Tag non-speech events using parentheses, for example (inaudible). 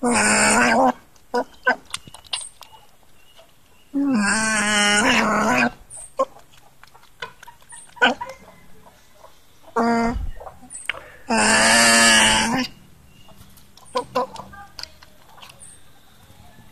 Uh... (laughs)